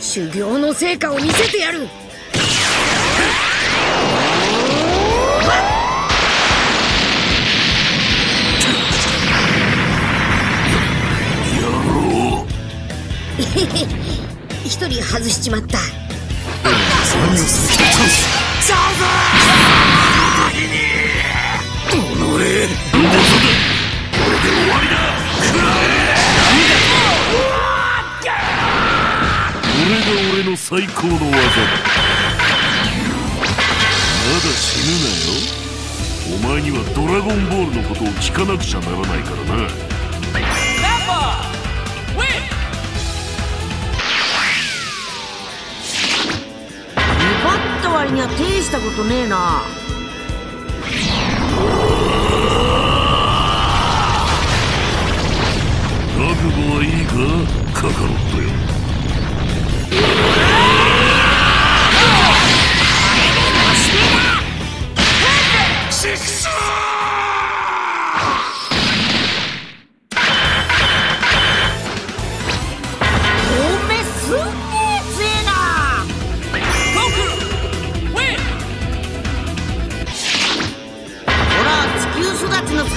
修行の成果を見せてやる。一人外しちまった。何をする気だチャンス俺の最高の技だ。まだ死ぬなよ。お前にはドラゴンボールのことを聞かなくちゃならないからな。奪った割には手したことねえな。覚悟はいいか？カカロットよ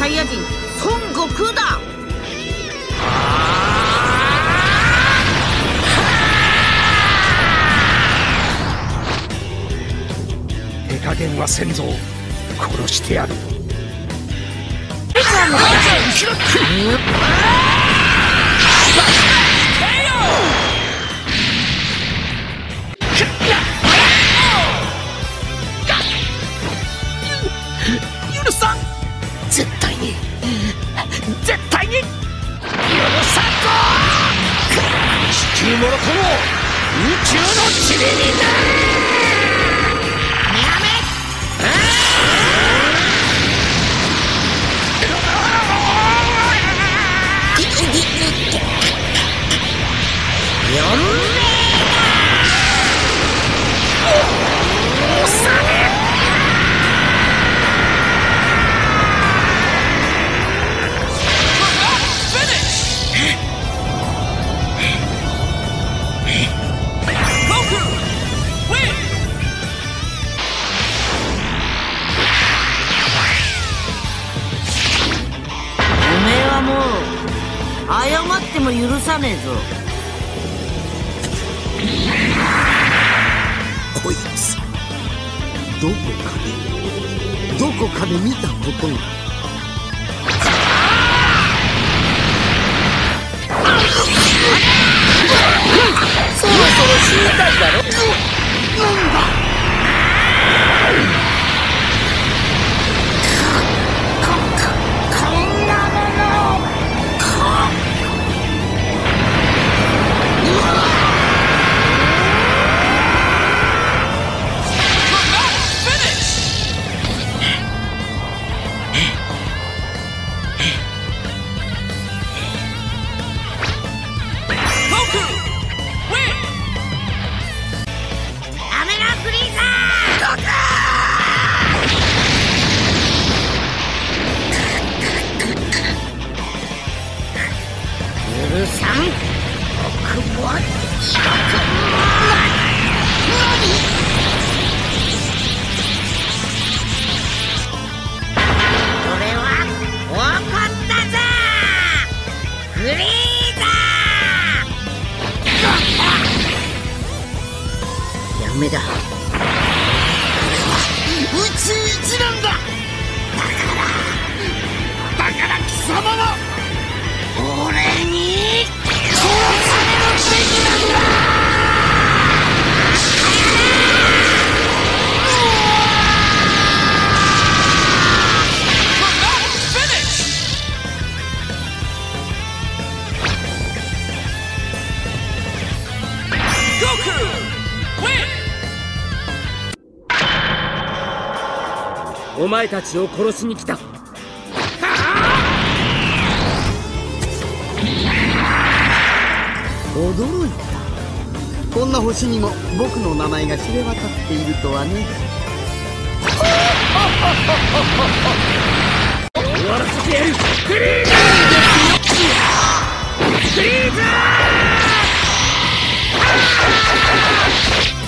サイヤ人孫悟空だ。加減はせんぞ殺してやる。許さん。絶対に。絶対に許さんぞ！地球もろとも宇宙の塵になるさねえぞ。こいつ。どこかでどこかで見たことが。そろそろ死にたいだろ。なんだ許さん僕は俺は怒ったぞフリーザやめだ宇宙一なんだだからだから貴様は俺にお前たちを殺しに来た。驚いたこんな星にも僕の名前が知れ渡っているとはね終わらせてやるフリーザフリーザパ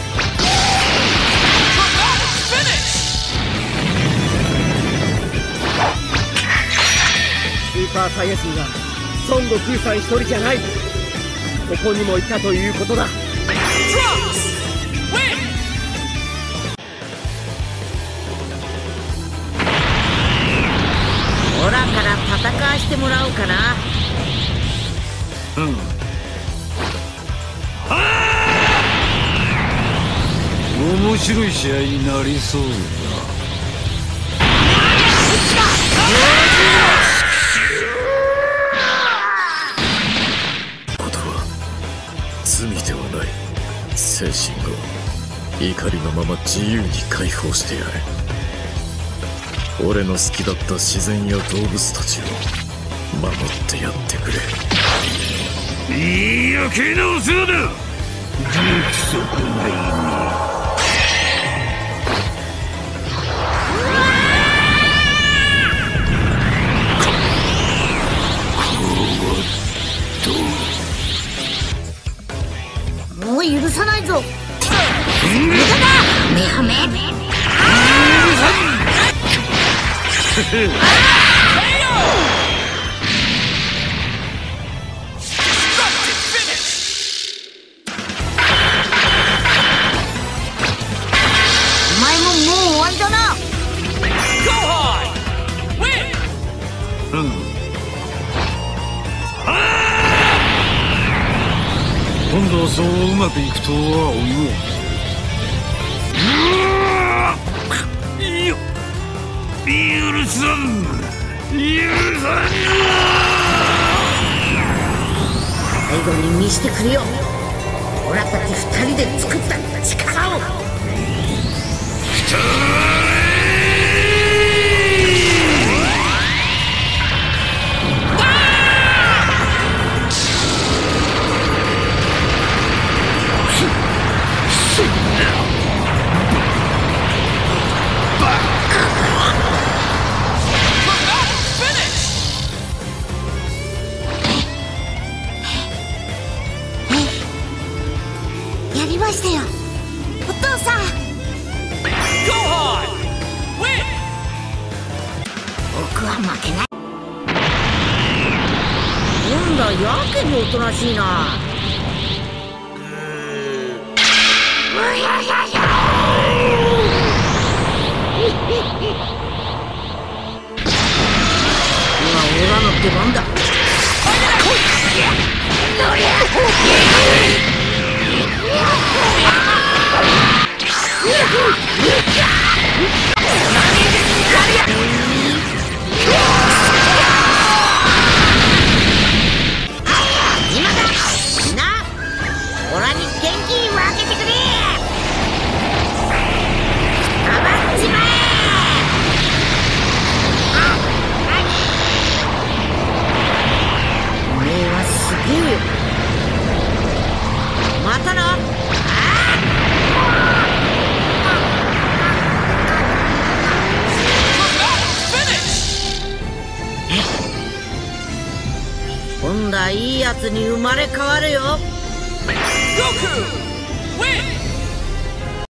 ーサイエンスには孫悟空さん一人じゃない。ここにもいたということだ。オラから戦わしてもらおうかな。面白い試合になりそうこ怒りのまま自由に解放してやれ。俺の好きだった自然や動物たちを守ってやってくれ。いい余計なお世話だ。もう許さないぞ今度はそううまくいくとは思う。さん許さん最後に見せてくれよ俺たち二人で作った力をなんだやけにおとなしいな。今オラの出番だ？に生まれ変わるよ。悟空